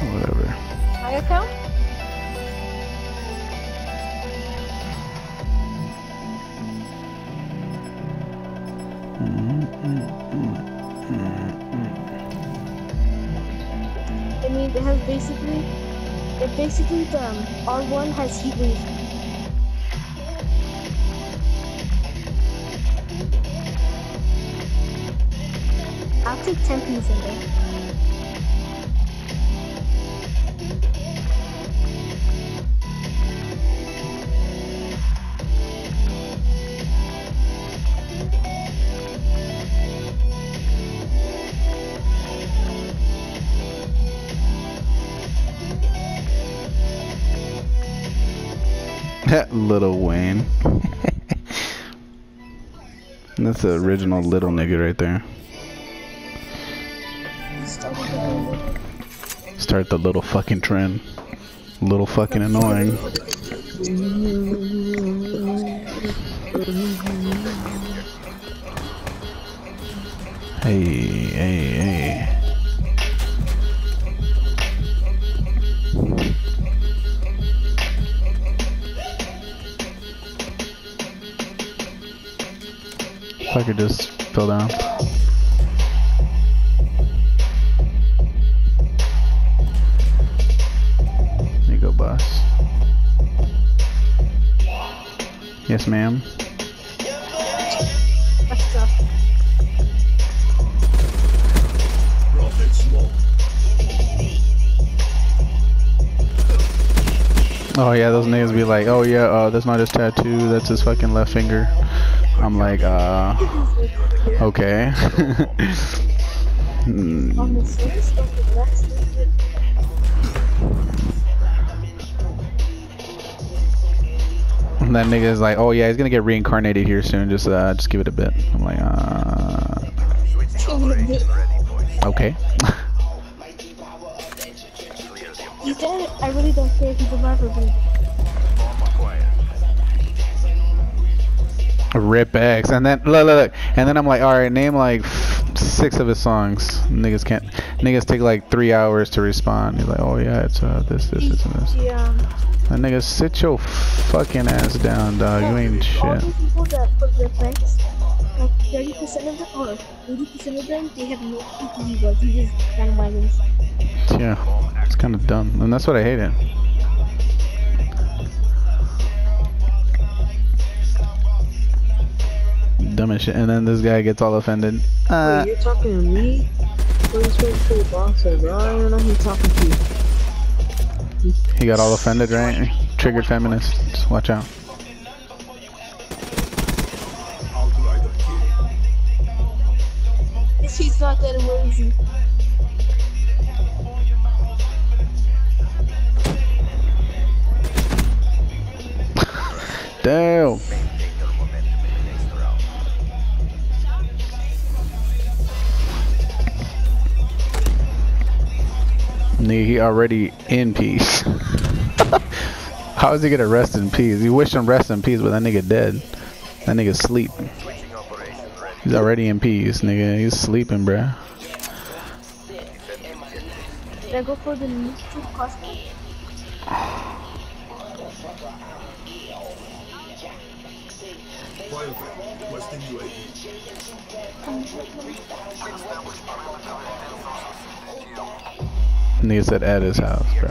Whatever. My account? I mean, it has basically, it basically the um, R1 has heat wave. I'll take 10 piece in there. That Lil Wayne. That's the original little nigga right there. Start the little fucking trend. Little fucking annoying. Hey, hey, hey. I could just fill down. There you go, boss. Yes, ma'am. Oh yeah, those niggas be like, oh yeah, uh, that's not his tattoo, that's his fucking left finger. I'm like, uh, okay. On the first, on the next, and that nigga is like, oh yeah, he's gonna get reincarnated here soon. Just, uh, just give it a bit. I'm like, uh, okay. He's dead. I really don't care if he's alive or Rip X, and then look, look, look, and then I'm like, all right, name like six of his songs. Niggas can't. Niggas take like three hours to respond. He's like, oh yeah, it's uh this, this, this, and this. Yeah. That nigga, sit your fucking ass down, dog. You ain't All shit. the people that put their thanks, like 30% of them or 80% of them, they have no PPE, but he just randomizes. Yeah, it's kind of dumb, and that's what I hate it. Dumb as shit, and then this guy gets all offended. Uh, Wait, you're talking to me? What are you supposed to say, boxer, bro? I don't know who talking to. he got all offended, right? Triggered feminist. Just watch out. If not dead, where is? Damn. Nigga, he already in peace. How is he gonna rest in peace? You wish him rest in peace, but that nigga dead. That nigga sleep. He's already in peace, nigga. He's sleeping, bruh. Did I go for the neutral costume? Nigga said at his house, bro.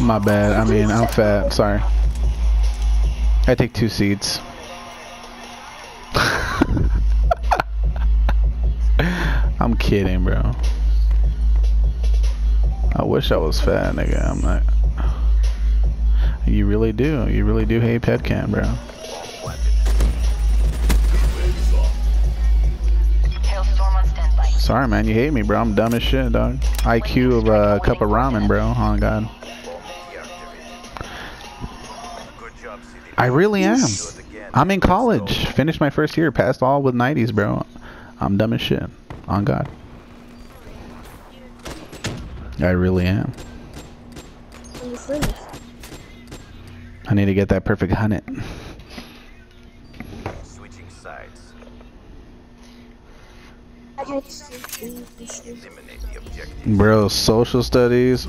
My bad. I mean, I'm fat. Sorry. I take two seats. I'm kidding, bro. I wish I was fat, nigga. I'm not. You really do. You really do hate Pedcan, bro. Sorry, man. You hate me, bro. I'm dumb as shit, dog. IQ of a cup of ramen, bro. Oh, God. I really am. I'm in college. Finished my first year. Passed all with 90s, bro. I'm dumb as shit. On God. I really am. I'm the slimmest. I need to get that perfect hunted. Switching sides. I had to see Eliminate the objective. Bro, social studies.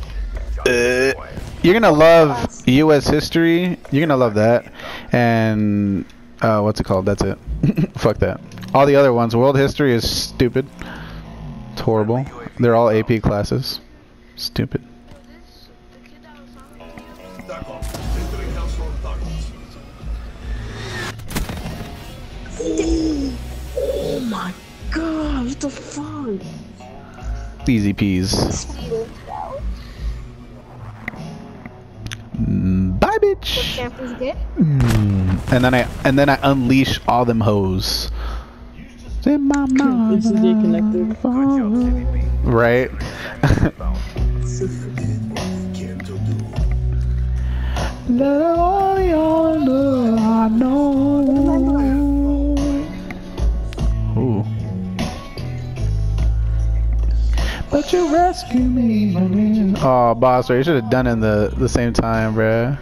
Uh. You're gonna love U.S. history. You're gonna love that, and uh, what's it called? That's it. Fuck that. All the other ones. World history is stupid. It's horrible. They're all AP classes. Stupid. Oh my god, what the fuck? Easy peas. Mm, Bye, bitch. Mm. And then I and then I unleash all them hoes. In my mind. Connected. Good job, CVP. Right. Let all y'all I know. Ooh. But you rescue me. Oh, boss, you should have done it in the the same time, bruh.